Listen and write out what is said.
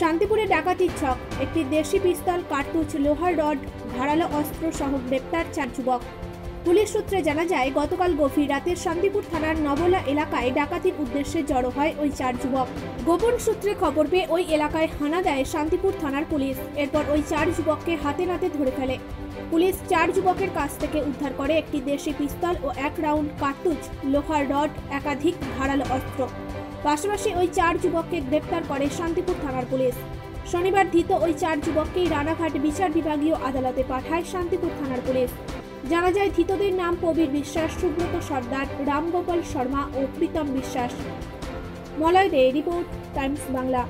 শান্তিপুরে ডাকাতির ছক। একটি দেশি পিস্তল, কার্তুজ, লোহার রড, ধারালো অস্ত্র সহ গ্রেপ্তার চার যুবক। পুলিশ সূত্রে জানা যায়, গতকাল গভীর রাতে শান্তিপুর থানার নবলা এলাকায় ডাকাতির উদ্দেশ্যে জড়ো হয় ওই চার যুবক। গোপন সূত্রে খবর পেয়ে ওই এলাকায় হানা দেয় শান্তিপুর থানার পুলিশ। এরপর ওই চার যুবককে হাতে নাতে ধরে ফেলে। পুলিশ চার যুবকের কাছ থেকে উদ্ধার করে একটি দেশি পিস্তল ও এক রাউন্ড কার্তুজ, লোহার রড, একাধিক ধারালো অস্ত্র। পাশাপাশি ওই চার যুবককে গ্রেপ্তার করে শান্তিপুর থানার পুলিশ। শনিবার ধৃত ওই চার যুবককেই রানাঘাট বিচার বিভাগীয় আদালতে পাঠায় শান্তিপুর থানার পুলিশ। জানা যায়, ধৃতদের নাম প্রবীর বিশ্বাস, সুব্রত সর্দার, রামগোপাল শর্মা ও প্রীতম বিশ্বাস। Malay Dey, report, Times Bangla.